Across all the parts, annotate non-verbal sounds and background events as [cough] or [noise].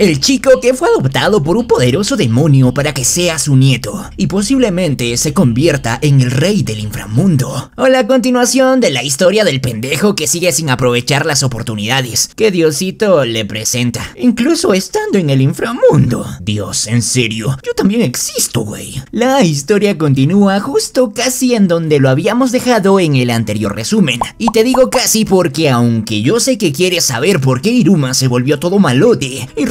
el chico que fue adoptado por un poderoso demonio para que sea su nieto y posiblemente se convierta en el rey del inframundo. O la continuación de la historia del pendejo que sigue sin aprovechar las oportunidades que Diosito le presenta, incluso estando en el inframundo. Dios, en serio, yo también existo, güey. La historia continúa justo casi en donde lo habíamos dejado en el anterior resumen. Y te digo casi porque aunque yo sé que quieres saber por qué Iruma se volvió todo malote y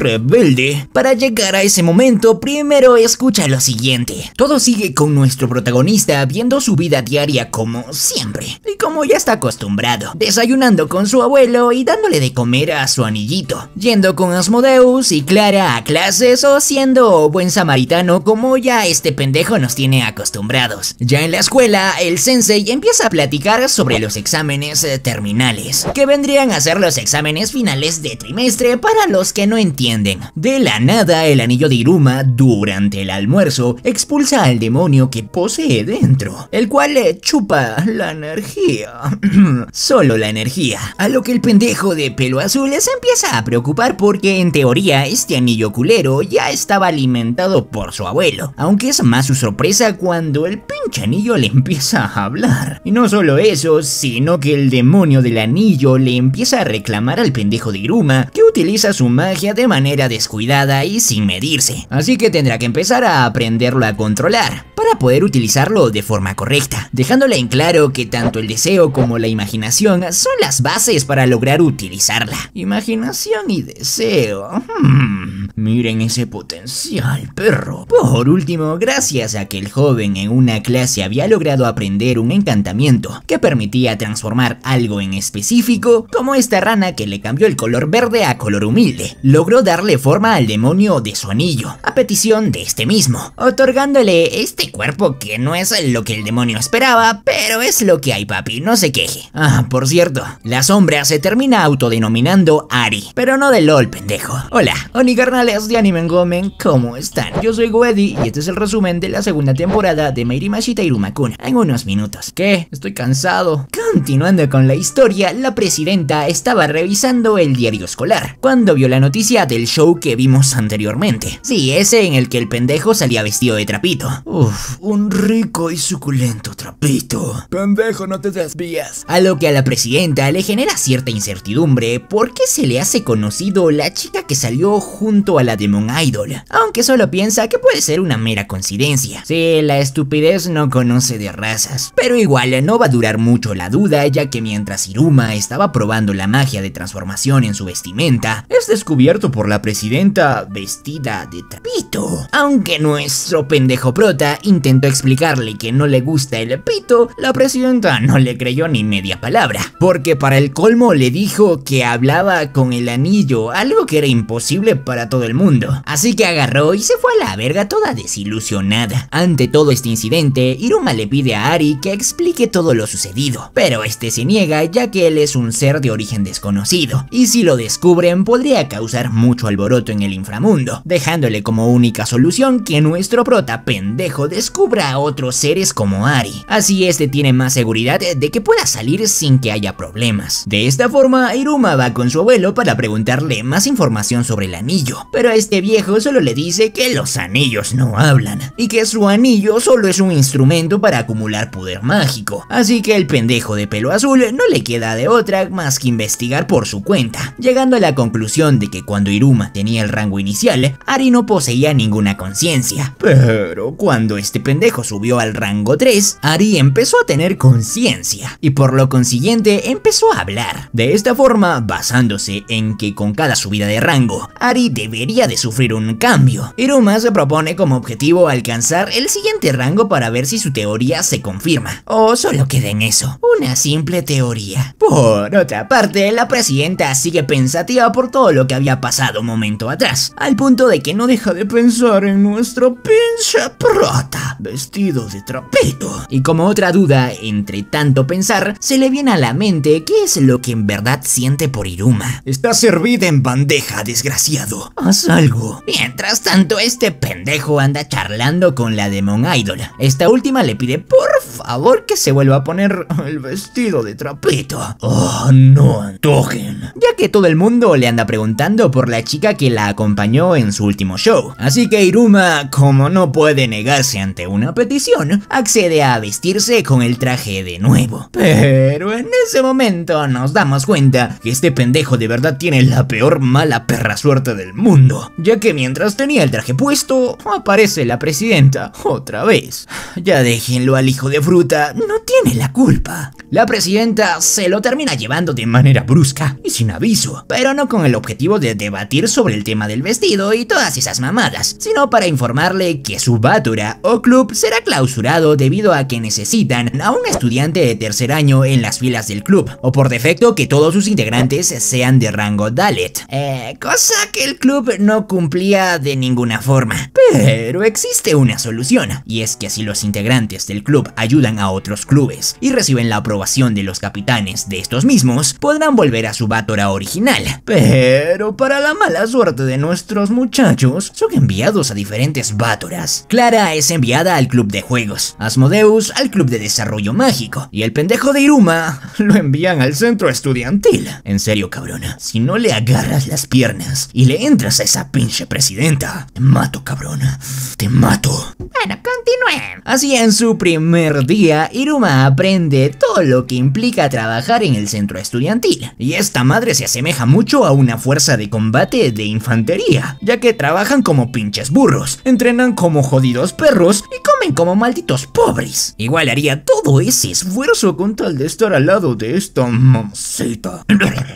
para llegar a ese momento primero escucha lo siguiente. Todo sigue con nuestro protagonista viendo su vida diaria como siempre y como ya está acostumbrado, desayunando con su abuelo y dándole de comer a su anillito, yendo con Asmodeus y Clara a clases o siendo buen samaritano como ya este pendejo nos tiene acostumbrados. Ya en la escuela, el sensei empieza a platicar sobre los exámenes eh, terminales, que vendrían a ser los exámenes finales de trimestre para los que no entienden. De la nada, el anillo de Iruma, durante el almuerzo, expulsa al demonio que posee dentro, el cual le chupa la energía. [clears throat] Solo la energía. A lo que el pendejo de pelo azul se empieza a preocupar porque en teoría este anillo culero ya estaba alimentado por su abuelo, aunque es más su sorpresa cuando el pinche anillo le empieza a hablar. Y no solo eso, sino que el demonio del anillo le empieza a reclamar al pendejo de Iruma que utiliza su magia de manera descuidada y sin medirse. Así que tendrá que empezar a aprenderlo a controlar para poder utilizarlo de forma correcta, dejándole en claro que tanto el deseo como la imaginación son las bases para lograr utilizarla. Imaginación y deseo. Hmm, miren ese potencial, perro. Por último, gracias a que el joven en una clase había logrado aprender un encantamiento que permitía transformar algo en específico, como esta rana que le cambió el color verde a color humilde, logró darle forma al demonio de su anillo, a petición de este mismo, otorgándole este cuerpo que no es lo que el demonio esperaba, pero es lo que hay papi, no se queje. Ah, por cierto, la sombra se termina autodenominando Ari, pero no de LOL, pendejo. Hola, carnales de Anime Gomen, ¿cómo están? Yo soy Goedi y este es el resumen de la segunda temporada de Meiri Mashita Irumakun en unos minutos. ¿Qué? Estoy cansado. Continuando con la historia, la presidenta estaba revisando el diario escolar cuando vio la noticia del show que vimos anteriormente. Sí, ese en el que el pendejo salía vestido de trapito. Uf, un rico y suculento trapito. Pendejo, no te desvías. A lo que a la presidenta le genera cierta incertidumbre porque se le hace conocido la chica que salió junto a la Demon Idol, aunque solo piensa que puede ser una mera coincidencia. Sí, la estupidez no conoce de razas, pero igual no va a durar mucho la duda ya que mientras Iruma estaba probando la magia de transformación en su vestimenta, es descubierto por la presidenta vestida de trapito. Aunque nuestro pendejo prota intentó explicarle que no le gusta el pito, la presidenta no le creyó ni media palabra, porque para el colmo le dijo que hablaba con el anillo, algo que era imposible para todo el mundo. Así que agarró y se fue a la verga toda desilusionada. Ante todo este incidente, Iruma le pide a Ari que explique todo lo sucedido, pero este se niega ya que él es un ser de origen desconocido, y si lo descubren podría causar mucho alboroto en el inframundo, dejándole como única solución que nuestro prota pendejo descubra a otros seres como Ari. Así este tiene más seguridad de que pueda salir sin que haya problemas. De esta forma, Iruma va con su abuelo para preguntarle más información sobre el anillo, pero este viejo solo le dice que los anillos no hablan, y que su anillo solo es un instrumento para acumular poder mágico, así que el pendejo de pelo azul no le queda de otra más que investigar por su cuenta, llegando a la conclusión de que cuando Iruma tenía el rango inicial, Ari no poseía ninguna conciencia, pero cuando este pendejo subió al rango 3, Ari empezó a tener conciencia, y por lo consiguiente empezó a hablar. De esta forma, basándose en que con cada subida de rango, Ari debería de sufrir un cambio. Iruma se propone como objetivo alcanzar el siguiente rango para ver si su teoría se confirma, o solo queda en eso, una simple teoría. Por otra parte, la presidenta sigue pensativa por todo lo que había pasado momento atrás, al punto de que no deja de pensar en nuestro pinche prota, vestido de trapito. Y como otra duda, entre tanto pensar, se le viene a la mente qué es lo que en verdad siente por Iruma. Está servida en bandeja, desgraciado. haz algo. Mientras tanto, este pendejo anda charlando con la Demon Idol. Esta última le pide por favor que se vuelva a poner el vestido de trapito. Oh, no antojen. Ya que todo el mundo le anda preguntando por la chica que la acompañó en su último show. Así que Iruma, como no puede negarse ante una petición, accede a vestirse con el traje de nuevo. Pero en ese momento nos damos cuenta que este pendejo de verdad tiene la peor mala perra suerte del mundo, ya que mientras tenía el traje puesto, aparece la presidenta otra vez. Ya déjenlo al hijo de fruta, no tiene la culpa. La presidenta se lo termina llevando de manera brusca y sin aviso, pero no con el objetivo de debatir sobre el tema del vestido y todas esas mamadas, sino para informarle que su batura o club será clausurado debido a que necesitan a un estudiante de tercer año en las filas del club, o por defecto que todos sus integrantes sean de rango Dalet, eh, cosa que el club no cumplía de ninguna forma. Pero existe una solución, y es que si los integrantes del club ayudan a otros clubes y reciben la aprobación de los capitanes de estos mismos, podrán volver a su Batora original. Pero para la mala suerte de nuestros muchachos, son enviados a diferentes Batoras. Clara es enviada al club de juegos, Asmodeus al club de desarrollo mágico, y el pendejo de Iruma [laughs] lo envían al centro estudiantil. En serio, cabrona, si no le agarras las piernas y le entras a esa pinche presidenta, te mato, cabrona, te mato. Bueno, continúen. Así en su primer día, Iruma aprende todo lo que implica trabajar en el centro estudiantil. Y esta madre se asemeja mucho a una fuerza de combate de infantería, ya que trabajan como pinches burros, entrenan como jodidos perros y comen como malditos pobres. Igual haría todo ese esfuerzo con tal de estar al lado de esta mamacita.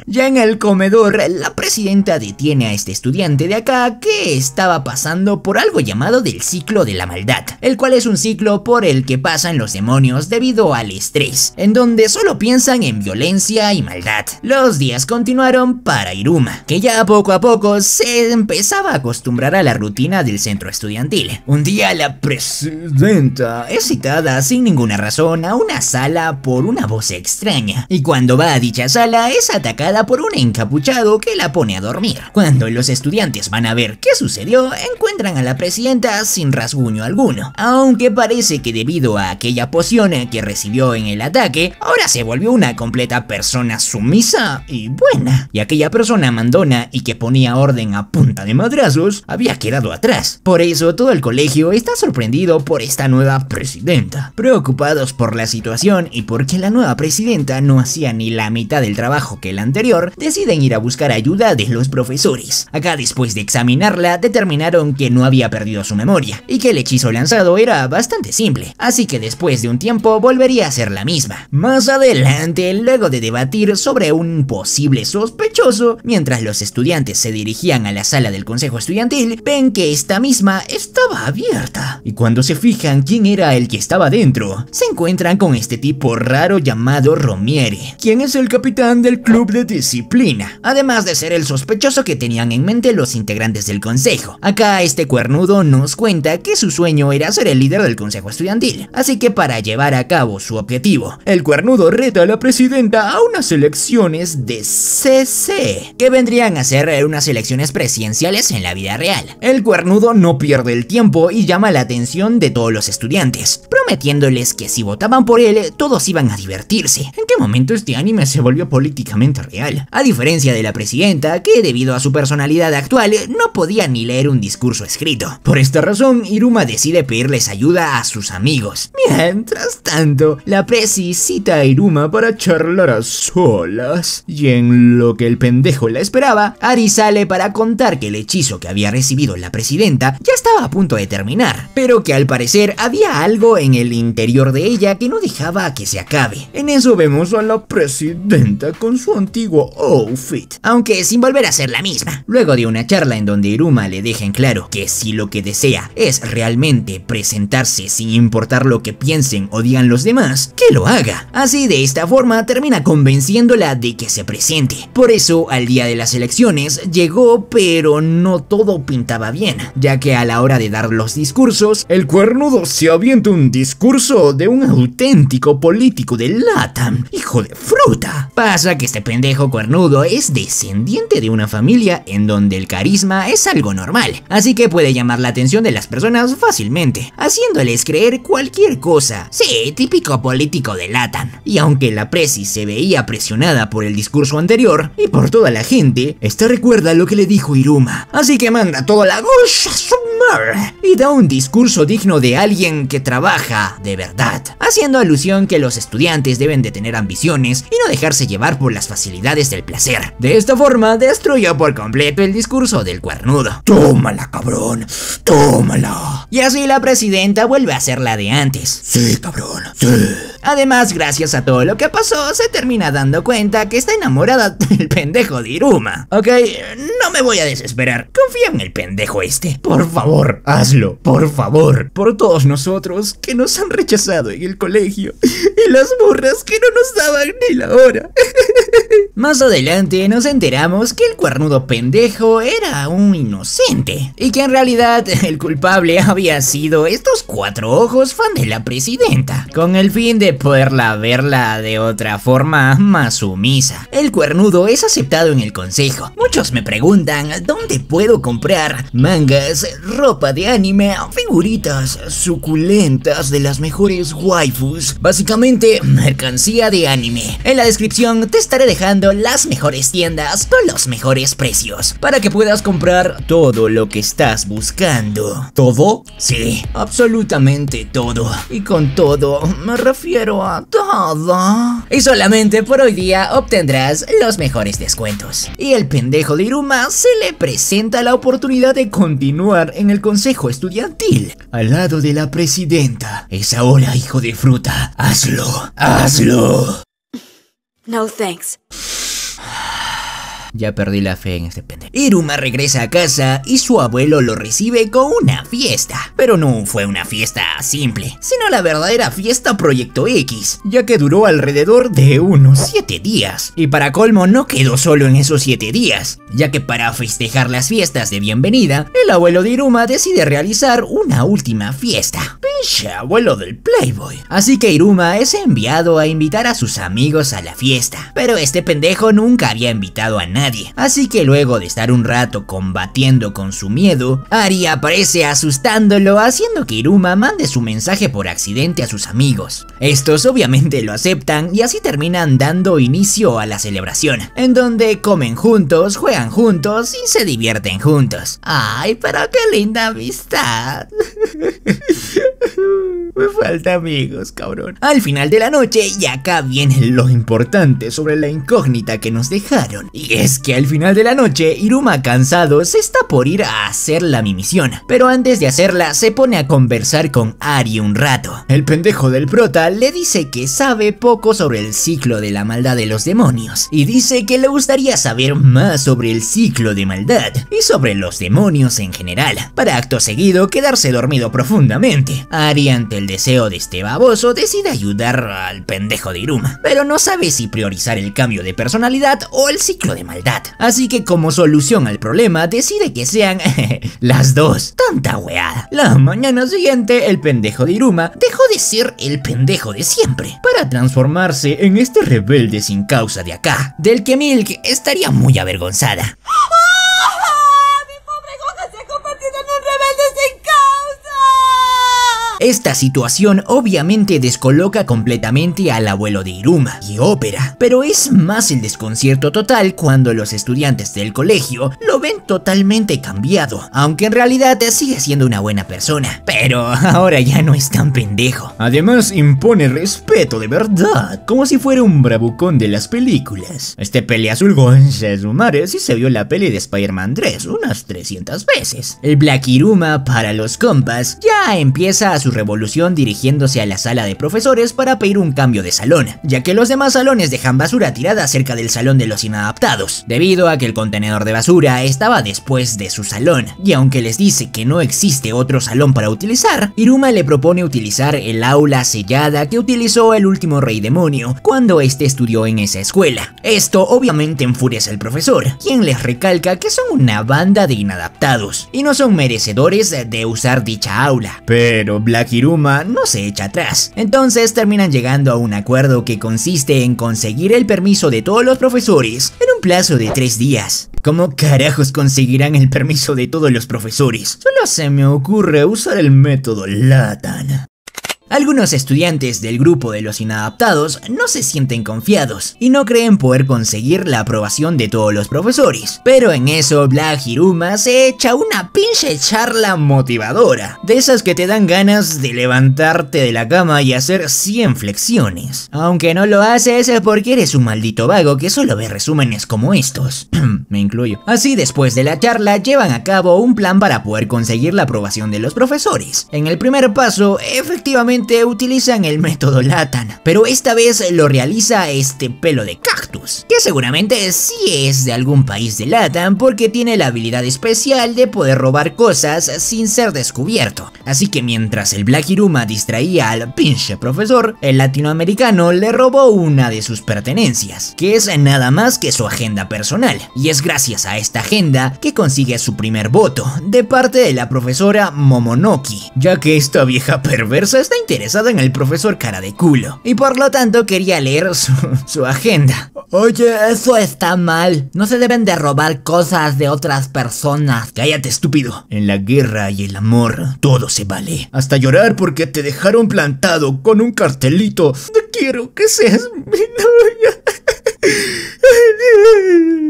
ya en el comedor, la presidenta detiene a este estudiante de acá que estaba pasando por algo llamado del ciclo de la maldad, el cual es un ciclo por el que pasan los demonios debido al estrés, en donde solo piensan en violencia y maldad. Los días continuaron para Iruma, que ya poco a poco se empezaba a acostumbrar a la rutina del centro estudiantil. Un día la presidenta es citada sin ninguna razón a una sala por una voz extraña, y cuando va a dicha sala es atacada por un encapuchado que la pone a dormir. Cuando los estudiantes van a ver qué sucedió, encuentran a la presidenta sin rasguño alguno, aunque parece que debido a aquella poción que recibió en el ataque, ahora se volvió una completa persona sumisa y buena. Y aquella persona mandona y que ponía orden a punta de madrazos, había quedado atrás. Por eso todo el colegio está sorprendido por esta nueva presidenta. Preocupados por la situación y porque la nueva presidenta no hacía ni la mitad del trabajo que la anterior, deciden ir a buscar ayuda de los profesores. Acá después de examinarla, determinaron que no había perdido su memoria y que el hechizo lanzado era bastante simple, así que después de un tiempo volvería a ser la misma. Más adelante, luego de debatir sobre un posible sospechoso, mientras los estudiantes se dirigían a la sala del consejo estudiantil, ven que esta misma estaba abierta. Y cuando se fijan quién era el que estaba dentro, se encuentran con este tipo raro llamado Romiere, quien es el capitán del club de disciplina, además de ser el sospechoso que tenían en mente los integrantes del consejo. Acá este cuernudo nos cuenta que su sueño era ser el líder del consejo estudiantil, así que para llevar a cabo su objetivo, el cuernudo reta a la presidenta a unas elecciones de CC, que vendrían a ser unas elecciones presidenciales en la vida real. El cuernudo no pierde el tiempo y llama la atención de todos los estudiantes, prometiéndoles que si votaban por él, todos iban a divertirse. ¿En qué momento este anime se volvió políticamente real? A diferencia de la presidenta, que debido a su personalidad actual, no podía ni leer un discurso escrito. Por esta razón, Iruma decide pedirles ayuda a sus amigos. Mientras tanto, la presi cita a Iruma para charlar a solas, y en lo que el pendejo la esperaba, Ari sale para contar que el hechizo que había recibido la presidenta ya estaba a punto de terminar, pero que al parecer había algo en el interior de ella que no dejaba que se acabe. En eso vemos a la presidenta con su antiguo outfit, aunque sin volver a ser la misma. Luego de una charla en donde Iruma le deja en claro que si lo que desea es realmente presentarse sin importar lo que piensen o digan los demás, que lo haga. Así de esta forma termina convenciéndola de que se presente. Por eso al día de las elecciones llegó pero no todo pintaba bien, ya que a la hora de dar los discursos, el cuernudo se avienta un discurso de un auténtico político de Latam, hijo de fruta. Pasa que este pendejo cuernudo es descendiente de una familia en donde el carisma es algo normal, así que puede llamar la atención de las personas fácilmente, haciéndoles creer cualquier cosa. Sí, típico político de Latan. Y aunque la Presi se veía presionada por el discurso anterior y por toda la gente, esta recuerda lo que le dijo Iruma, así que manda toda la gocha y da un discurso digno de alguien que trabaja de verdad, haciendo alusión que los estudiantes deben de tener ambiciones y no dejarse llevar por las facilidades del placer. De esta forma, destruyó por completo el discurso del cuernudo. Tómala, cabrón, tómala. Y así la presidenta vuelve a ser la de antes. Sí, cabrón, sí. Además, gracias a todo lo que pasó, se termina dando cuenta que está enamorada [laughs] del pendejo de Iruma. Ok, no me voy a desesperar. Confía en el pendejo este. Por favor, hazlo. Por favor. Por todos nosotros que nos han rechazado en el colegio. Y las burras que no nos daban ni la hora. [laughs] Más adelante nos enteramos que el cuernudo pendejo era un inocente. Y que en realidad el culpable había sido estos cuatro ojos fan de la presidenta. Con el fin de poderla verla de otra forma más sumisa. El cuernudo es aceptado en el consejo. Muchos me preguntan dónde puedo comprar mangas, ropa de anime, figuritas suculentas de las mejores waifus. Básicamente, mercancía de anime. En la descripción te estaré dejando las mejores tiendas con los mejores precios para que puedas comprar todo lo que estás buscando. ¿Todo? Sí, absolutamente todo. Y con todo me refiero a todo. Y solamente por hoy día obtendrás los mejores descuentos. Y el pendejo de Iruma se le presenta la oportunidad de continuar en el consejo estudiantil al lado de la presidenta. Es ahora, hijo de fruta. Hazlo, hazlo. No thanks. Ya perdí la fe en este pendejo. Iruma regresa a casa y su abuelo lo recibe con una fiesta. Pero no fue una fiesta simple, sino la verdadera fiesta Proyecto X, ya que duró alrededor de unos 7 días. Y para colmo no quedó solo en esos 7 días, ya que para festejar las fiestas de bienvenida, el abuelo de Iruma decide realizar una última fiesta. Pinche abuelo del Playboy. Así que Iruma es enviado a invitar a sus amigos a la fiesta. Pero este pendejo nunca había invitado a nadie Así que luego de estar un rato combatiendo con su miedo, Ari aparece asustándolo haciendo que Iruma mande su mensaje por accidente a sus amigos. Estos obviamente lo aceptan y así terminan dando inicio a la celebración, en donde comen juntos, juegan juntos y se divierten juntos. Ay, pero qué linda amistad. [laughs] Me falta amigos, cabrón. Al final de la noche, y acá viene lo importante sobre la incógnita que nos dejaron. Y es que al final de la noche, Iruma cansado se está por ir a hacer la misión. Pero antes de hacerla, se pone a conversar con Ari un rato. El pendejo del prota le dice que sabe poco sobre el ciclo de la maldad de los demonios. Y dice que le gustaría saber más sobre el ciclo de maldad y sobre los demonios en general. Para acto seguido, quedarse dormido profundamente. Ari ante el deseo de este baboso decide ayudar al pendejo de Iruma, pero no sabe si priorizar el cambio de personalidad o el ciclo de maldad. Así que como solución al problema decide que sean [laughs] las dos. Tanta weada. La mañana siguiente el pendejo de Iruma dejó de ser el pendejo de siempre para transformarse en este rebelde sin causa de acá, del que Milk estaría muy avergonzada. Esta situación obviamente descoloca completamente al abuelo de Iruma y Ópera, pero es más el desconcierto total cuando los estudiantes del colegio lo ven totalmente cambiado, aunque en realidad sigue siendo una buena persona, pero [laughs] ahora ya no es tan pendejo. Además impone respeto de verdad, como si fuera un bravucón de las películas. Este peli azul madre si se vio la peli de Spider-Man 3 unas 300 veces. El Black Iruma para los compas ya empieza a su revolución dirigiéndose a la sala de profesores para pedir un cambio de salón, ya que los demás salones dejan basura tirada cerca del salón de los inadaptados, debido a que el contenedor de basura estaba después de su salón, y aunque les dice que no existe otro salón para utilizar, Iruma le propone utilizar el aula sellada que utilizó el último rey demonio cuando este estudió en esa escuela. Esto obviamente enfurece al profesor, quien les recalca que son una banda de inadaptados y no son merecedores de usar dicha aula. Pero Black Iruma no se echa atrás. Entonces terminan llegando a un acuerdo que consiste en conseguir el permiso de todos los profesores en un plazo de tres días. ¿Cómo carajos conseguirán el permiso de todos los profesores? Solo se me ocurre usar el método Latan. Algunos estudiantes del grupo de los inadaptados no se sienten confiados y no creen poder conseguir la aprobación de todos los profesores, pero en eso Black Hiruma se echa una pinche charla motivadora, de esas que te dan ganas de levantarte de la cama y hacer 100 flexiones. Aunque no lo haces porque eres un maldito vago que solo ve resúmenes como estos. [clears throat] Me incluyo. Así después de la charla llevan a cabo un plan para poder conseguir la aprobación de los profesores. En el primer paso, efectivamente utilizan el método Latan, pero esta vez lo realiza este pelo de cactus, que seguramente sí es de algún país de Latan porque tiene la habilidad especial de poder robar cosas sin ser descubierto. Así que mientras el Black Iruma distraía al pinche profesor, el latinoamericano le robó una de sus pertenencias, que es nada más que su agenda personal, y es gracias a esta agenda que consigue su primer voto, de parte de la profesora Momonoki, ya que esta vieja perversa está interesada en el profesor cara de culo, y por lo tanto quería leer su, su agenda. Oye, eso está mal. No se deben de robar cosas de otras personas. Cállate, estúpido. En la guerra y el amor, todo se vale. Hasta llorar porque te dejaron plantado con un cartelito de quiero que seas mi novia.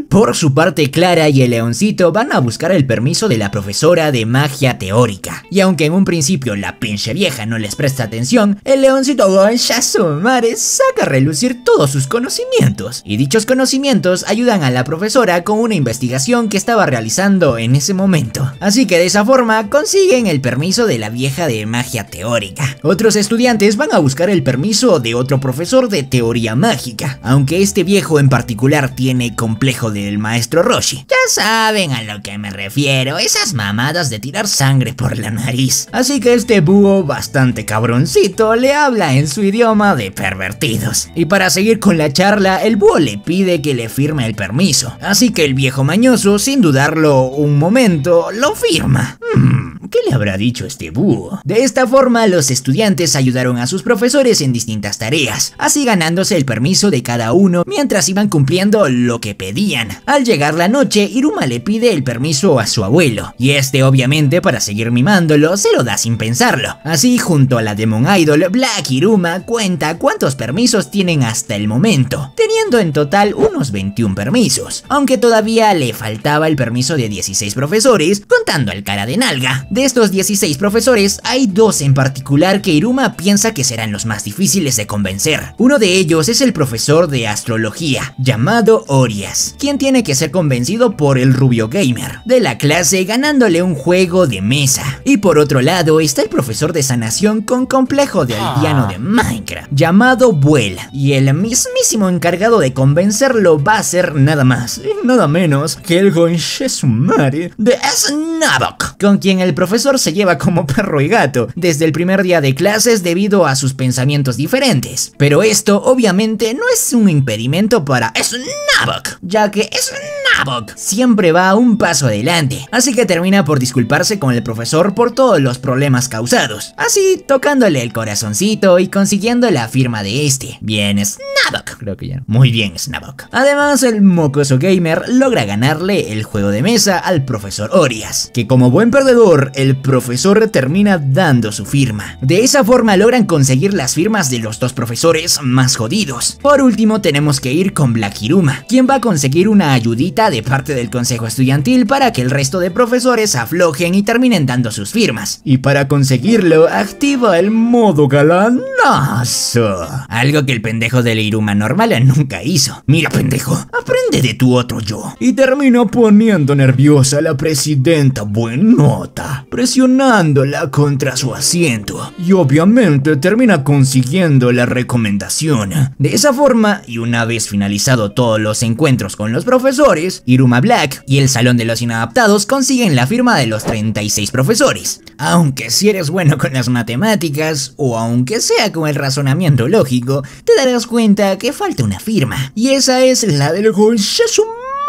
Por su parte, Clara y el leoncito van a buscar el permiso de la profesora de magia teórica. Y aunque en un principio la pinche vieja no les presta atención, el leoncito Goncha madre saca a relucir todos sus conocimientos. Y dichos conocimientos ayudan a la profesora con una investigación que estaba realizando en ese momento. Así que de esa forma consiguen el permiso de la vieja de magia teórica. Otros estudiantes van a buscar el permiso de otro profesor de teoría mágica, aunque este viejo en particular tiene complejo del maestro Roshi. Ya saben a lo que me refiero, esas mamadas de tirar sangre por la nariz. Así que este búho bastante cabroncito le habla en su idioma de pervertidos. Y para seguir con la charla, el búho le pide que le firme el permiso. Así que el viejo mañoso, sin dudarlo un momento, lo firma. Hmm, ¿Qué le habrá dicho este búho? De esta forma, los estudiantes ayudaron a sus profesores en distintas tareas, así ganándose el permiso de cada uno mientras iban cumpliendo lo que pedían. Al llegar la noche, Iruma le pide el permiso a su abuelo, y este obviamente para seguir mimándolo se lo da sin pensarlo. Así, junto a la Demon Idol, Black Iruma cuenta cuántos permisos tienen hasta el momento, teniendo en total unos 21 permisos, aunque todavía le faltaba el permiso de 16 profesores, contando al cara de nalga. Estos 16 profesores, hay dos en particular que Iruma piensa que serán los más difíciles de convencer. Uno de ellos es el profesor de astrología, llamado Orias, quien tiene que ser convencido por el rubio gamer de la clase ganándole un juego de mesa. Y por otro lado está el profesor de sanación con complejo de aldeano de Minecraft, llamado Vuela, y el mismísimo encargado de convencerlo va a ser nada más y nada menos que el Gonshesumare de Snabok, con quien el profesor se lleva como [laughs] perro y gato desde el primer día de clases debido a sus pensamientos diferentes. Pero esto obviamente no es un impedimento para Snabok, ya que Snabok siempre va un paso adelante, así que termina por disculparse con el profesor por todos los problemas causados, así tocándole el corazoncito y consiguiendo la firma de este. Bien, Snabok, creo que ya. Muy bien, Snabok. Además, el mocoso gamer logra ganarle el juego de mesa al profesor Orias, que como buen perdedor, el profesor termina dando su firma. De esa forma logran conseguir las firmas de los dos profesores más jodidos. Por último, tenemos que ir con Black Hiruma, quien va a conseguir una ayudita de parte del consejo estudiantil para que el resto de profesores aflojen y terminen dando sus firmas. Y para conseguirlo, activa el modo galanazo. Algo que el pendejo del Iruma normal nunca hizo. Mira, pendejo, aprende de tu otro yo. Y termina poniendo nerviosa a la presidenta Buenota, presionándola contra su asiento. Y obviamente termina consiguiendo la recomendación. De esa forma, y una vez finalizado todos los encuentros con los profesores, Iruma Black y el Salón de los Inadaptados consiguen la firma de los 36 profesores. Aunque si eres bueno con las matemáticas, o aunque sea con el razonamiento lógico, te darás cuenta que falta una firma. Y esa es la del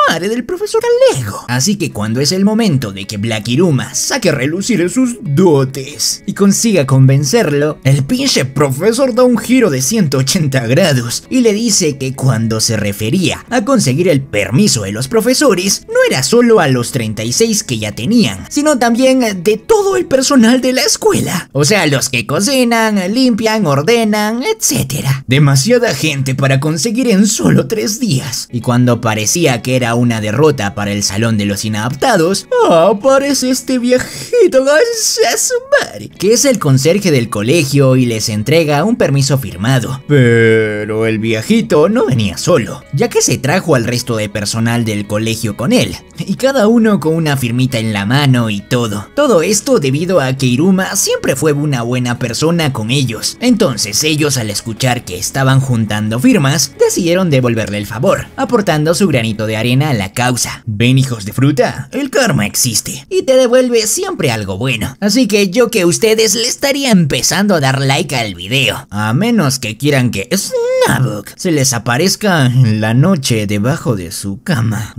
madre del profesor Alego. Así que cuando es el momento de que Black Iruma saque a relucir sus dotes y consiga convencerlo, el pinche profesor da un giro de 180 grados y le dice que cuando se refería a conseguir el permiso de los profesores, no era solo a los 36 que ya tenían, sino también de todo el personal de la escuela. O sea, los que cocinan, limpian, ordenan, etc. Demasiada gente para conseguir en solo tres días. Y cuando parecía que era una derrota para el salón de los inadaptados, aparece este viejito madre, que es el conserje del colegio y les entrega un permiso firmado. Pero el viejito no venía solo, ya que se trajo al resto de personal del colegio con él, y cada uno con una firmita en la mano y todo. Todo esto debido a que Iruma siempre fue una buena persona con ellos. Entonces ellos al escuchar que estaban juntando firmas, decidieron devolverle el favor, aportando su granito de arena la causa. ¿Ven hijos de fruta? El karma existe y te devuelve siempre algo bueno. Así que yo que ustedes le estaría empezando a dar like al video, a menos que quieran que Snabuk se les aparezca en la noche debajo de su cama.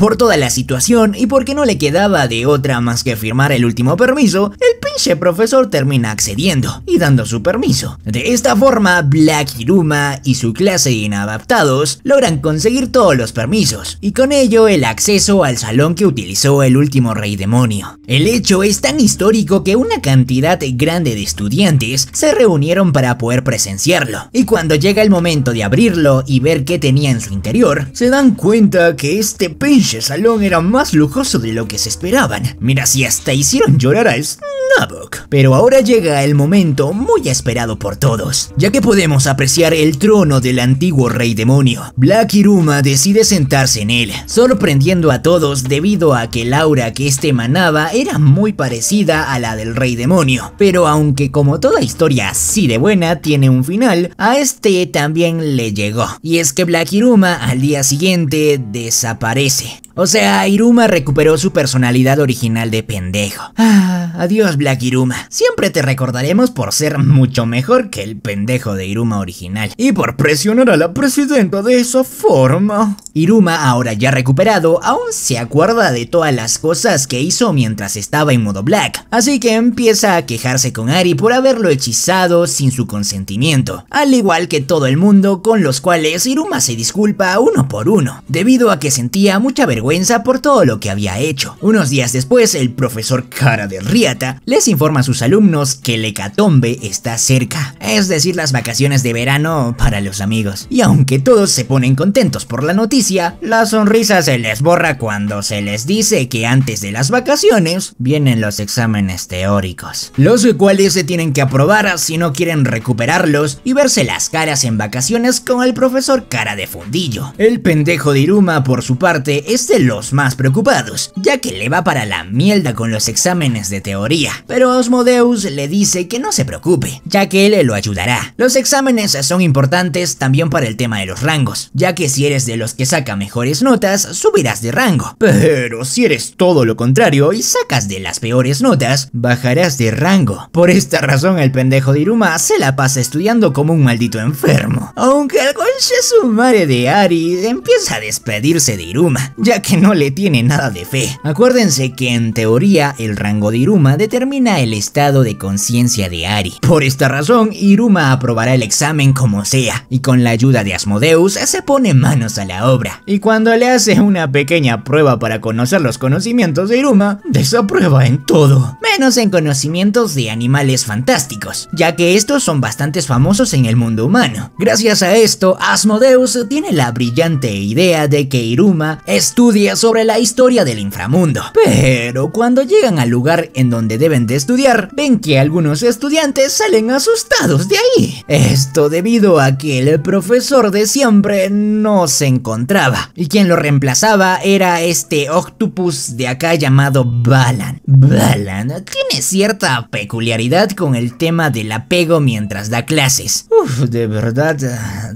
Por toda la situación y porque no le quedaba de otra más que firmar el último permiso, el pinche profesor termina accediendo y dando su permiso. De esta forma, Black Hiruma y su clase de inadaptados logran conseguir todos los permisos y con ello el acceso al salón que utilizó el último rey demonio. El hecho es tan histórico que una cantidad grande de estudiantes se reunieron para poder presenciarlo y cuando llega el momento de abrirlo y ver qué tenía en su interior, se dan cuenta que este pinche salón era más lujoso de lo que se esperaban. Mira si hasta hicieron llorar a Snabok. Pero ahora llega el momento muy esperado por todos, ya que podemos apreciar el trono del antiguo rey demonio. Black Iruma decide sentarse en él, sorprendiendo a todos debido a que el aura que este emanaba era muy parecida a la del rey demonio. Pero aunque como toda historia así de buena tiene un final, a este también le llegó. Y es que Black Iruma al día siguiente desaparece. O sea, Iruma recuperó su personalidad original de pendejo. Ah, adiós Black Iruma. Siempre te recordaremos por ser mucho mejor que el pendejo de Iruma original. Y por presionar a la presidenta de esa forma. Iruma, ahora ya recuperado, aún se acuerda de todas las cosas que hizo mientras estaba en modo Black. Así que empieza a quejarse con Ari por haberlo hechizado sin su consentimiento. Al igual que todo el mundo con los cuales Iruma se disculpa uno por uno. Debido a que sentía mucha vergüenza por todo lo que había hecho. Unos días después, el profesor Cara de Riata les informa a sus alumnos que el hecatombe está cerca, es decir, las vacaciones de verano para los amigos. Y aunque todos se ponen contentos por la noticia, la sonrisa se les borra cuando se les dice que antes de las vacaciones vienen los exámenes teóricos, los cuales se tienen que aprobar si no quieren recuperarlos y verse las caras en vacaciones con el profesor Cara de Fundillo. El pendejo de Iruma, por su parte, es de los más preocupados, ya que le va para la mierda con los exámenes de teoría, pero Osmodeus le dice que no se preocupe, ya que él lo ayudará. Los exámenes son importantes también para el tema de los rangos, ya que si eres de los que saca mejores notas, subirás de rango. Pero si eres todo lo contrario y sacas de las peores notas, bajarás de rango. Por esta razón el pendejo de Iruma se la pasa estudiando como un maldito enfermo. Aunque el su madre de Ari empieza a despedirse de Iruma, ya que no le tiene nada de fe. Acuérdense que en teoría el rango de Iruma determina el estado de conciencia de Ari. Por esta razón, Iruma aprobará el examen como sea, y con la ayuda de Asmodeus se pone manos a la obra. Y cuando le hace una pequeña prueba para conocer los conocimientos de Iruma, desaprueba en todo, menos en conocimientos de animales fantásticos, ya que estos son bastante famosos en el mundo humano. Gracias a esto, Asmodeus tiene la brillante idea de que Iruma estudia sobre la historia del inframundo. Pero cuando llegan al lugar en donde deben de estudiar, ven que algunos estudiantes salen asustados de ahí. Esto debido a que el profesor de siempre no se encontraba, y quien lo reemplazaba era este octopus de acá llamado Balan. Balan tiene cierta peculiaridad con el tema del apego mientras da clases. Uf, de verdad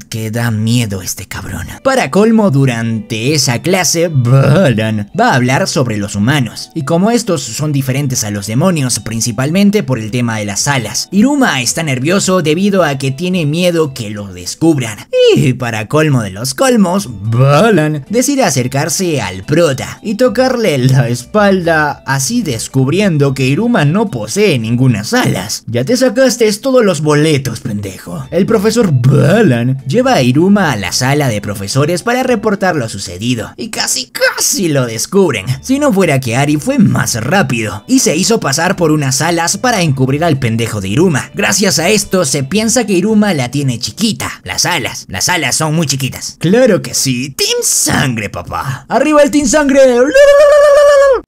que da miedo este cabrón. Para colmo, durante esa clase, Balan va a hablar sobre los humanos, y como estos son diferentes a los demonios, principalmente por el tema de las alas. Iruma está nervioso debido a que tiene miedo que lo descubran. Y para colmo de los colmos, Balan decide acercarse al prota y tocarle la espalda, así descubriendo que Iruma no posee ninguna alas. Ya te sacaste todos los boletos, pendejo. El profesor Balan lleva a Iruma a la sala de profesores para reportar lo sucedido, y casi casi lo descubren. Si no fuera que Ari fue más rápido, y se hizo pasar por unas alas para encubrir al pendejo de Iruma. Gracias a esto se piensa que Iruma la tiene chiquita. Las alas, las alas son muy chiquitas. Claro que sí, Team Sangre, papá. Arriba el Team Sangre.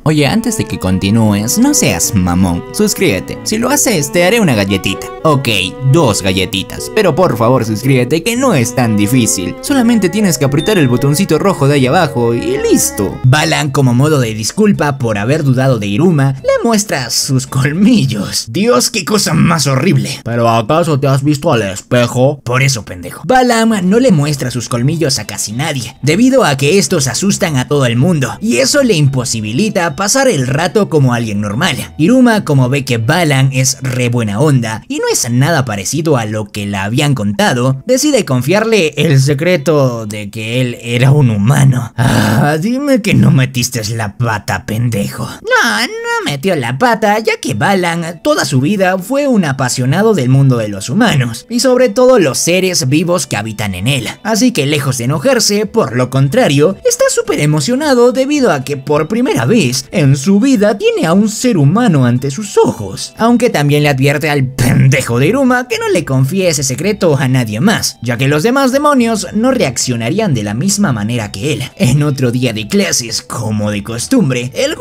Oye, antes de que continúes, no seas mamón, suscríbete. Si lo haces, te haré una galletita. Ok, dos galletitas, pero por favor suscríbete que no es tan difícil. Solamente tienes que apretar el botoncito rojo de ahí abajo y listo. Balan, como modo de disculpa por haber dudado de Iruma, le muestra sus colmillos. Dios, qué cosa más horrible. ¿Pero acaso te has visto al espejo? Por eso, pendejo. Balam no le muestra sus colmillos a casi nadie, debido a que estos asustan a todo el mundo, y eso le imposibilita pasar el rato como alguien normal. Iruma, como ve que Balan es re buena onda, y no es nada parecido a lo que la habían contado, decide confiarle el secreto de que él era un humano. Ah, dime que no metiste la pata, pendejo. No, no metió la pata, ya que Balan toda su vida fue un apasionado del mundo de los humanos, y sobre todo los seres vivos que habitan en él. Así que lejos de enojarse, por lo contrario, está súper emocionado debido a que por primera vez en su vida tiene a un ser humano ante sus ojos. Aunque también le advierte al pendejo de Iruma que no le confíe ese secreto a nadie más, ya que los demás demonios no reaccionarían de la misma manera que él. En otro día de clases, como de costumbre, el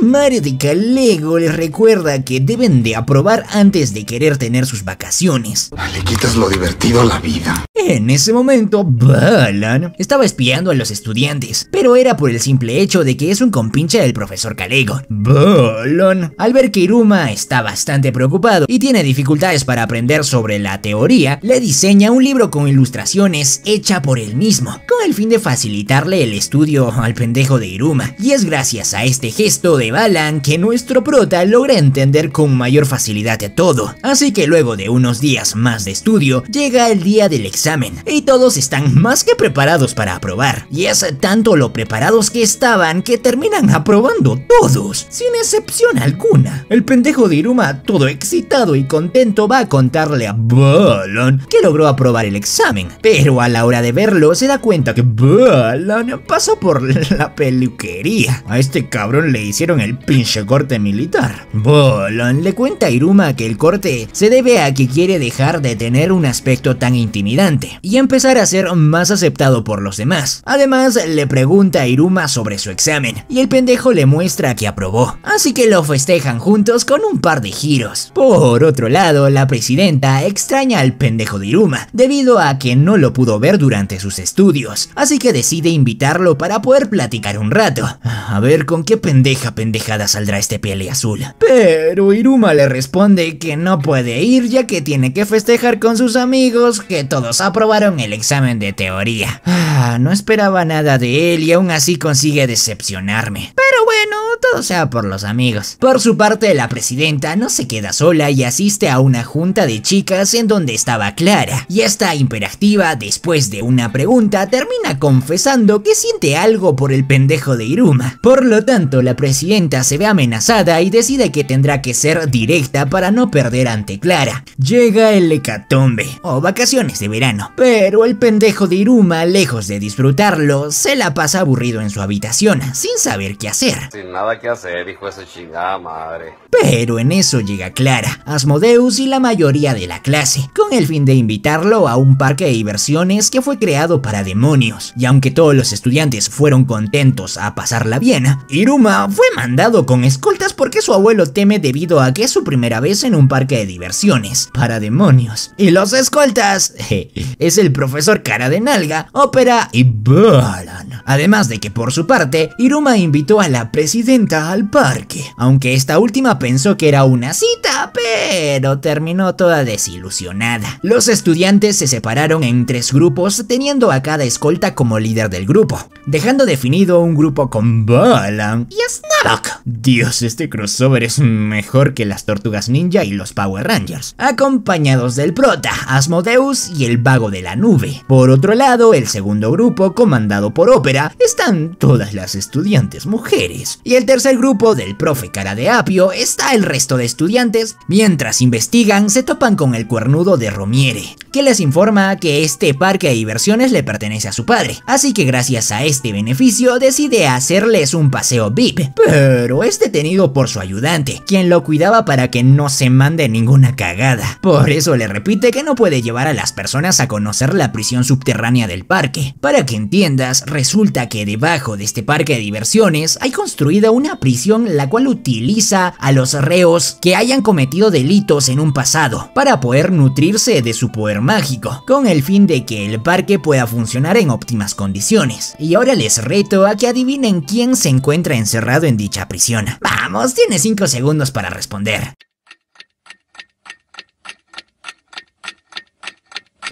un Mario de Calego les recuerda que deben de aprobar antes de querer tener sus vacaciones. Le quitas lo divertido a la vida. En ese momento, Balan estaba espiando a los estudiantes, pero era por el simple hecho de que es un compinche del profesor Calego. Balan, al ver que Iruma está bastante preocupado y tiene dificultades para aprender sobre la teoría, le diseña un libro con ilustraciones hecha por él mismo, con el fin de facilitarle el estudio al pendejo de Iruma. Y es gracias a este gesto de Balan que nuestro prota logra entender con mayor facilidad todo. Así que luego de unos días más de estudio, llega el día del examen y todos están más que preparados para aprobar. Y es tanto lo preparados que estaban que terminan aprobando todos, sin excepción alguna. El pendejo de Iruma, todo excitado y contento, va a contarle a Balan que logró aprobar el examen. Pero a la hora de verlo se da cuenta que Balan pasó por [laughs] la peluquería. A este cabrón le hicieron el pinche corte militar. Balan le cuenta a Iruma que el corte se debe a que quiere dejar de tener un aspecto tan intimidante y empezar a ser más aceptado por los demás. Además, le pregunta a Iruma sobre su examen y el pendejo le muestra que aprobó, así que lo festejan juntos con un par de giros. Por otro lado, la presidenta extraña al pendejo de Iruma debido a que no lo pudo ver durante sus estudios, así que decide invitarlo para poder platicar un rato. A ver con qué pendeja pendejada saldrá este pele azul. Pero Iruma le responde que no puede ir ya que tiene que festejar con sus amigos que todos aprobaron el examen de teoría. Ah, no esperaba nada de él y aún así consigue decepcionarme. Pero bueno, todo sea por los amigos. Por su parte, la presidenta no se queda sola y asiste a una junta de chicas en donde estaba Clara. Y esta imperactiva, después de una pregunta, termina confesando que siente algo por el pendejo de Iruma. Por lo tanto, la presidenta se ve amenazada y decide que tendrá que ser directa para no perder ante Clara. Llega el hecatombe, o vacaciones de verano, pero el pendejo de Iruma, lejos de disfrutarlo, se la pasa aburrido en su habitación, sin saber qué hacer. Sin nada que hacer, hijo de esa chingada madre. Pero en eso llega Clara, Asmodeus y la mayoría de la clase, con el fin de invitarlo a un parque de diversiones que fue creado para demonios. Y aunque todos los estudiantes fueron contentos a pasarla bien, Iruma fue mandado con escoltas porque su abuelo teme debido a que es su primera vez en un parque de diversiones para demonios. Y los escoltas [laughs] es el profesor cara de nalga, ópera y Balan. Además de que por su parte, Iruma invitó a la presidenta al parque, aunque esta última pensó que era una cita, pero terminó toda desilusionada. Los estudiantes se separaron en tres grupos, teniendo a cada escolta como líder del grupo, dejando definido un grupo con Balan y Snark. Dios, este crossover es mejor que las tortugas ninja y los Power Rangers, acompañados del prota, Asmodeus y el vago de la nube. Por otro lado, el segundo grupo, comandado por Ópera, están todas las estudiantes mujeres. Y el tercer grupo del profe cara de apio está el resto de estudiantes. Mientras investigan, se topan con el cuernudo de Romiere, que les informa que este parque de diversiones le pertenece a su padre. Así que gracias a este beneficio decide hacerles un paseo VIP. Pero es detenido por su ayudante, quien lo cuidaba para que no se mande ninguna cagada. Por eso le repite que no puede llevar a las personas a conocer la prisión subterránea del parque. Para que entiendas, resulta que debajo de este parque de diversiones hay construida una prisión la cual utiliza a los reos que hayan cometido delitos en un pasado para poder nutrirse de su poder mágico, con el fin de que el parque pueda funcionar en óptimas condiciones. Y ahora les reto a que adivinen quién se encuentra encerrado en dicha prisión. Vamos, tiene 5 segundos para responder.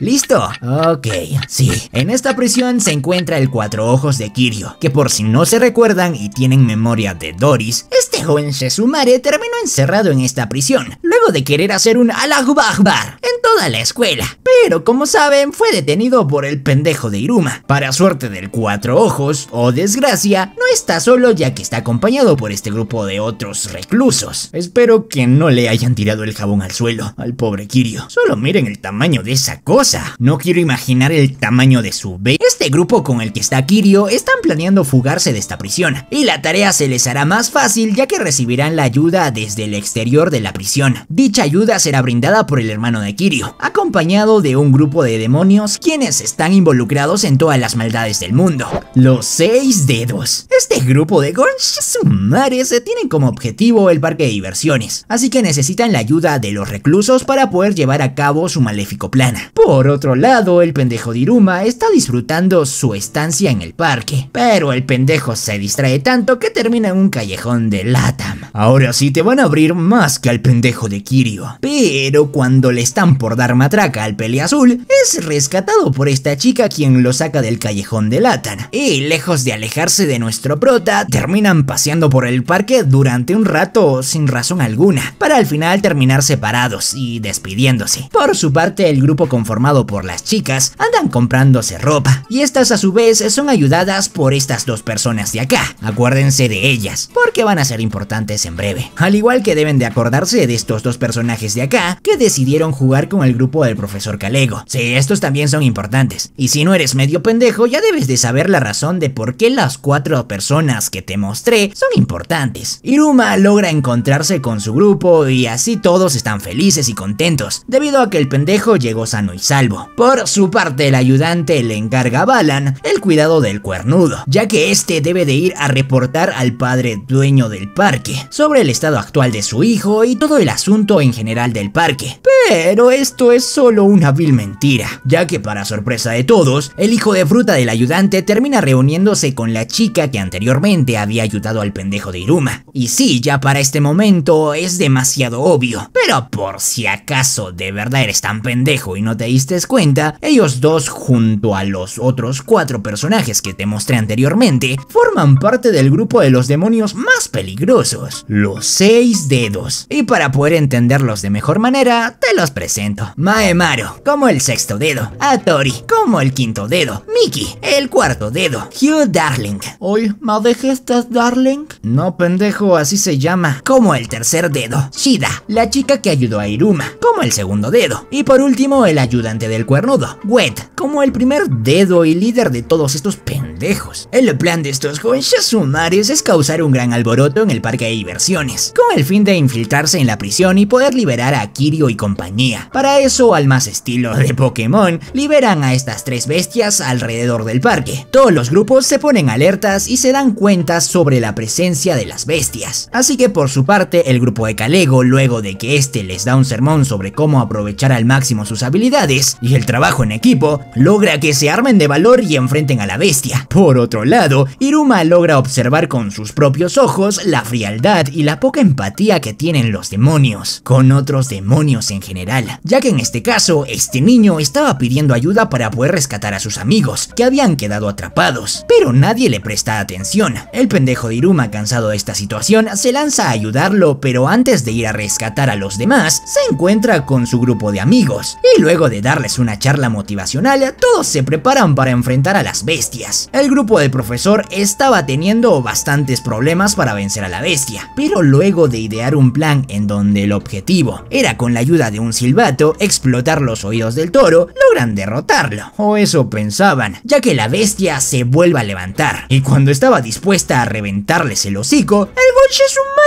¿Listo? Ok, sí. En esta prisión se encuentra el cuatro ojos de Kirio, que por si no se recuerdan y tienen memoria de Doris, este joven Shesumare terminó encerrado en esta prisión, luego de querer hacer un Allahu en toda la escuela. Pero como saben, fue detenido por el pendejo de Iruma. Para suerte del cuatro ojos, o desgracia, no está solo ya que está acompañado por este grupo de otros reclusos. Espero que no le hayan tirado el jabón al suelo al pobre Kirio. Solo miren el tamaño de esa cosa. No quiero imaginar el tamaño de su B. Este grupo con el que está Kirio están planeando fugarse de esta prisión, y la tarea se les hará más fácil ya que recibirán la ayuda desde el exterior de la prisión. Dicha ayuda será brindada por el hermano de Kirio, acompañado de un grupo de demonios quienes están involucrados en todas las maldades del mundo. Los seis dedos. Este grupo de sumares tienen como objetivo el parque de diversiones, así que necesitan la ayuda de los reclusos para poder llevar a cabo su maléfico plan. Por otro lado, el pendejo de Iruma está disfrutando su estancia en el parque, pero el pendejo se distrae tanto que termina en un callejón de Latam. Ahora sí te van a abrir más que al pendejo de Kirio, pero cuando le están por dar matraca al pele azul, es rescatado por esta chica quien lo saca del callejón de Latam. Y lejos de alejarse de nuestro prota, terminan paseando por el parque durante un rato sin razón alguna, para al final terminar separados y despidiéndose. Por su parte, el grupo conformado por las chicas andan comprándose ropa, y estas a su vez son ayudadas por estas dos personas de acá. Acuérdense de ellas, porque van a ser importantes en breve. Al igual que deben de acordarse de estos dos personajes de acá, que decidieron jugar con el grupo del profesor Calego. Sí, estos también son importantes. Y si no eres medio pendejo, ya debes de saber la razón de por qué las cuatro personas que te mostré son importantes. Iruma logra encontrarse con su grupo y así todos están felices y contentos, debido a que el pendejo llegó sano y salvo. Por su parte, el ayudante le encarga a Balan el cuidado del cuernudo, ya que este debe de ir a reportar al padre dueño del parque sobre el estado actual de su hijo y todo el asunto en general del parque. Pero esto es solo una vil mentira, ya que para sorpresa de todos, el hijo de fruta del ayudante termina reuniéndose con la chica que anteriormente había ayudado al pendejo de Iruma. Y sí, ya para este momento es demasiado obvio, pero por si acaso de verdad eres tan pendejo y no te diste cuenta, ellos dos junto a los otros cuatro personajes que te mostré anteriormente, forman parte del grupo de los demonios más peligrosos, los seis dedos. Y para poder entenderlos de mejor manera, te los presento. Maemaro, como el sexto dedo, Atori, como el quinto dedo, Miki, el cuarto dedo, Hugh Darling. Hoy, ¿me dejaste Darling? No, pendejo, así se llama. Como el tercer dedo, Shida, la chica que ayudó a Iruma, como el segundo dedo. Y por último, el ayudante del cuernudo, Wet, como el primer dedo y líder de todos estos pendejos. El plan de estos jóvenes sumares es causar un gran alboroto en el parque de diversiones, con el fin de infiltrarse en la prisión y poder liberar a Kirio y compañía. Para eso, al más estilo de Pokémon, liberan a estas tres bestias alrededor del parque. Todos los grupos se ponen alertas y se dan cuenta sobre la presencia de las bestias. Así que por su parte, el grupo de Calego, luego de que este les da un sermón sobre cómo aprovechar al máximo sus habilidades, y el trabajo en equipo logra que se armen de valor y enfrenten a la bestia. Por otro lado, Iruma logra observar con sus propios ojos la frialdad y la poca empatía que tienen los demonios con otros demonios en general, ya que en este caso este niño estaba pidiendo ayuda para poder rescatar a sus amigos que habían quedado atrapados, pero nadie le presta atención. El pendejo de Iruma cansado de esta situación se lanza a ayudarlo, pero antes de ir a rescatar a los demás, se encuentra con su grupo de amigos, y luego de darles una charla motivacional, todos se preparan para enfrentar a las bestias. El grupo del profesor estaba teniendo bastantes problemas para vencer a la bestia, pero luego de idear un plan en donde el objetivo era con la ayuda de un silbato explotar los oídos del toro, logran derrotarlo, o eso pensaban, ya que la bestia se vuelve a levantar, y cuando estaba dispuesta a reventarles el hocico, el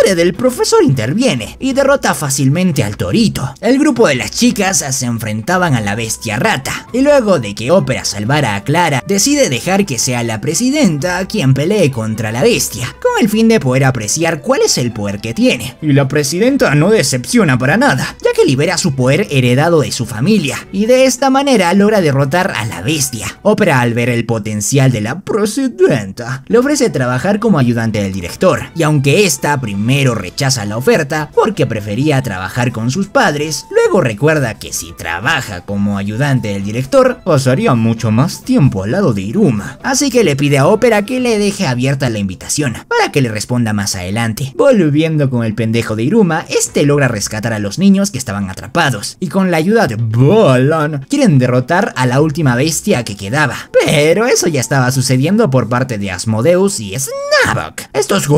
madre del profesor interviene y derrota fácilmente al torito. El grupo de las chicas se enfrentaban a la bestia rata, y luego de que Ópera salvara a Clara, decide dejar que sea la presidenta quien pelee contra la bestia, con el fin de poder apreciar cuál es el poder que tiene. Y la presidenta no decepciona para nada, ya que libera su poder heredado de su familia, y de esta manera logra derrotar a la bestia. Ópera al ver el potencial de la presidenta, le ofrece trabajar como ayudante del director, y aunque esta primero rechaza la oferta porque prefería trabajar con sus padres, luego recuerda que si trabaja como ayudante del director, pasaría mucho más tiempo al lado de Iruma, así que le pide a Ópera que le deje abierta la invitación, para que le responda más adelante. Volviendo con el pendejo de Iruma, este logra rescatar a los niños que estaban atrapados, y con la ayuda de Balan, quieren derrotar a la última bestia que quedaba. Pero eso ya estaba sucediendo por parte de Asmodeus y Snabok. Estos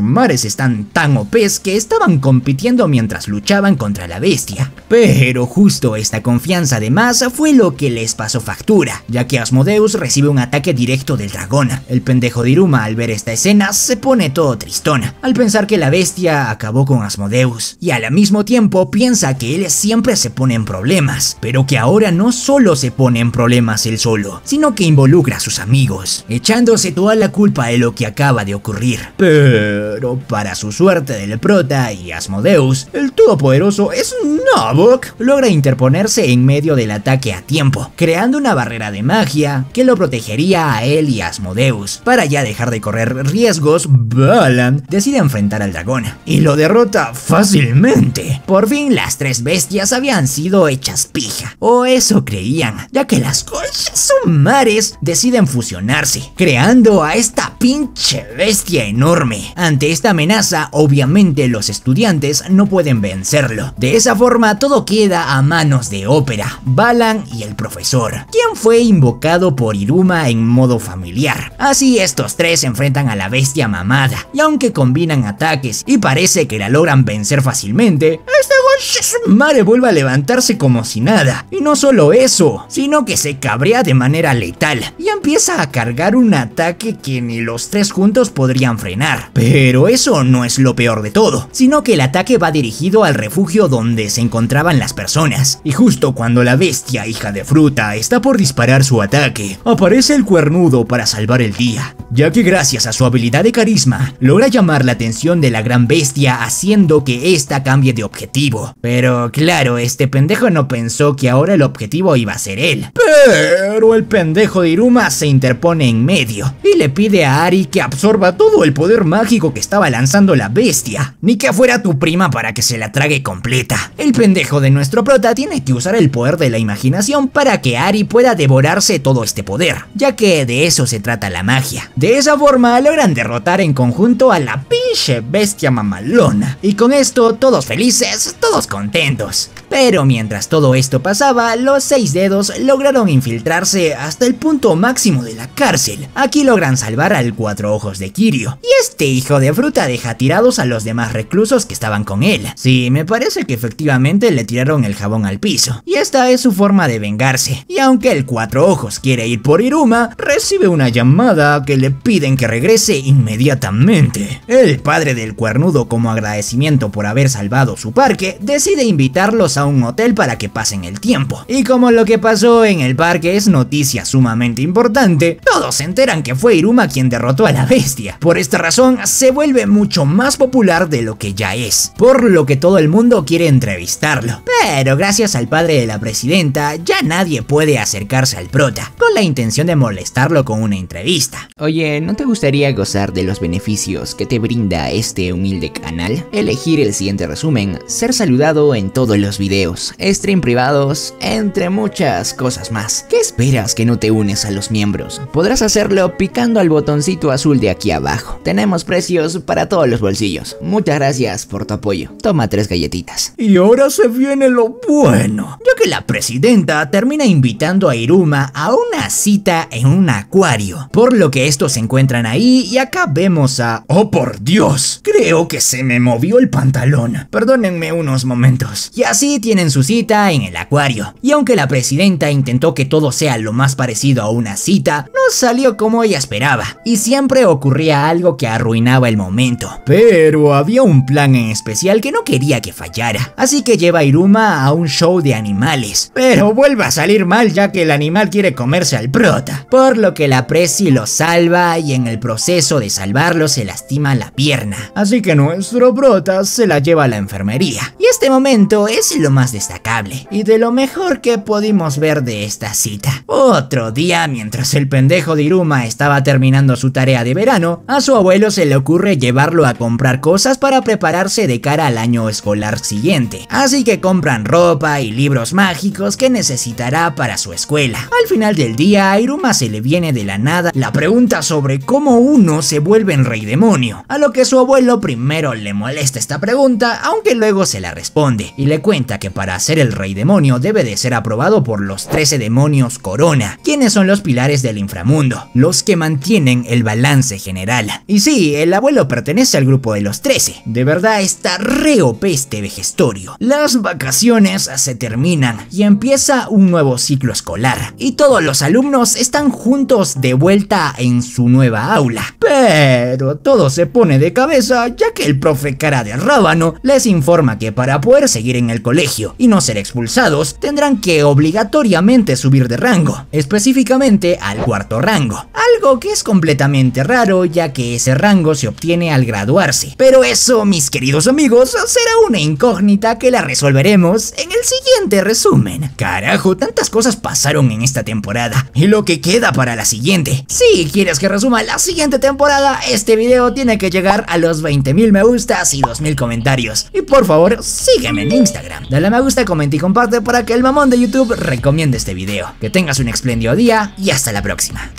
mares están tan OPs que estaban compitiendo mientras luchaban contra la bestia. Pero justo esta confianza de más fue lo que les pasó factura, ya que Asmodeus recibe un ataque directo del dragón. El pendejo de Iruma al ver esta escena se pone todo tristón, al pensar que la bestia acabó con Asmodeus, y al mismo tiempo piensa que él siempre se pone en problemas, pero que ahora no solo se pone en problemas él solo, sino que involucra a sus amigos, echándose toda la culpa de lo que acaba de ocurrir. Pero para su suerte del prota y Asmodeus, el todopoderoso Snabok logra interponerse en medio del ataque a tiempo, creando una barrera de magia que lo protegería a él y Asmodeus. Para ya dejar de correr riesgos, Balan decide enfrentar al dragón y lo derrota fácilmente. Por fin las tres bestias habían sido hechas pija, o eso creían, ya que las conchas mares deciden fusionarse, creando a esta pinche bestia enorme. Ante esta amenaza, obviamente los estudiantes no pueden vencerlo. De esa forma todo queda a manos de Ópera, Balan y el profesor, quien fue invocado por Iruma en modo familiar. Así estos tres se enfrentan a la bestia mamada, y aunque combinan ataques y parece que la logran vencer fácilmente, este Mare vuelve a levantarse como si nada. Y no solo eso, sino que se cabrea de manera letal y empieza a cargar un ataque que ni los tres juntos podrían frenar. Pero eso no es lo peor de todo, sino que el ataque va dirigido al refugio donde se encontraban las personas. Y justo cuando la bestia hija de fruta está por disparar su ataque, aparece el cuernudo para salvar el día, ya que gracias a su habilidad de carisma, logra llamar la atención de la gran bestia haciendo que ésta cambie de objetivo. Pero claro, este pendejo no pensó que ahora el objetivo iba a ser él. Pero el pendejo de Iruma se interpone en medio y le pide a Ari que absorba todo el poder mágico que estaba lanzando la bestia, ni que fuera tu prima para que se la trague completa. El pendejo de nuestro prota tiene que usar el poder de la imaginación para que Ari pueda devorarse todo este poder, ya que de eso se trata la magia. De esa forma logran derrotar en conjunto a la pinche bestia mamalona, y con esto todos felices, todos contentos. Pero mientras todo esto pasaba, los seis dedos lograron infiltrarse hasta el punto máximo de la cárcel. Aquí logran salvar al cuatro ojos de Kirio, y este hijo de fruta deja tirados a los demás reclusos que estaban con él. Sí, me parece que efectivamente le tiraron el jabón al piso, y esta es su forma de vengarse. Y aunque el cuatro ojos quiere ir por Iruma, recibe una llamada que le piden que regrese inmediatamente. El padre del cuernudo, como agradecimiento por haber salvado su parque, decide invitarlos a un hotel para que pasen el tiempo. Y como lo que pasó en el parque es noticia sumamente importante, todos se enteran que fue Iruma quien derrotó a la bestia. Por esta razón, se vuelve mucho más popular de lo que ya es, por lo que todo el mundo quiere entrevistarlo. Pero gracias al padre de la presidenta, ya nadie puede acercarse al prota, con la intención de molestarlo con una entrevista. Oye, ¿no te gustaría gozar de los beneficios que te brinda este humilde canal? Elegir el siguiente resumen, ser saludado en todos los videos, stream privados, entre muchas cosas más. ¿Qué esperas que no te unes a los miembros? Podrás hacerlo picando al botoncito azul de aquí abajo. Tenemos precios para todos los bolsillos. Muchas gracias por tu apoyo. Toma tres galletitas. Y ahora se viene lo bueno, ya que la presidenta termina invitando a Iruma a una cita en un acuario, por lo que estos se encuentran ahí y acá vemos a... ¡Oh por Dios! Creo que se me movió el pantalón. Perdónenme unos momentos. Y así tienen su cita en el acuario. Y aunque la presidenta intentó que todo sea lo más parecido a una cita, no salió como ella esperaba. Y siempre ocurría algo que arruinaba el momento. Pero había un plan en especial que no quería que fallara. Así que lleva a Iruma a un show de animales. Pero vuelve a salir mal ya que el animal quiere comerse al prota. Por lo que la Presi lo salva y en el proceso de salvarlo se lastima la pierna. Así que nuestro prota se la lleva a la enfermería. Y este momento es lo más destacable y de lo mejor que pudimos ver de esta cita. Otro día, mientras el pendejo de Iruma estaba terminando su tarea de verano, a su abuelo se le ocurre llevarlo a comprar cosas para prepararse de cara al año escolar siguiente. Así que compran ropa y libros mágicos que necesitará para su escuela. Al final del día, a Iruma se le viene de la nada la pregunta sobre cómo uno se vuelve en rey demonio, a lo que su abuelo primero le molesta esta pregunta, aunque luego se la responde, y le cuenta que para ser el rey demonio debe de ser aprobado por los 13 demonios corona, quienes son los pilares del inframundo, los que mantienen el balance general. Y sí, el abuelo pertenece al grupo de los 13, de verdad está re OP este vejestorio. Las vacaciones se terminan y empieza un nuevo ciclo escolar, y todos los alumnos están juntos de vuelta en su nueva aula. Pero todo se pone de cabeza ya que el profe cara de rábano les informa que para poder seguir en el colegio y no ser expulsados, tendrán que obligatoriamente subir de rango, específicamente al cuarto rango, algo que es completamente raro ya que ese rango se obtiene al graduarse. Pero eso, mis queridos amigos, será una incógnita que la resolveremos en el siguiente resumen. Carajo, tantas cosas pasaron en esta temporada y lo que queda para la siguiente. Si quieres que resuma la siguiente temporada, este video tiene que llegar a los 20.000 me gustas y 2.000 comentarios. Y por favor, sígueme en Instagram. Dale a me gusta, comenta y comparte para que el mamón de YouTube recomiende este video. Que tengas un espléndido día y hasta la próxima.